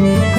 Música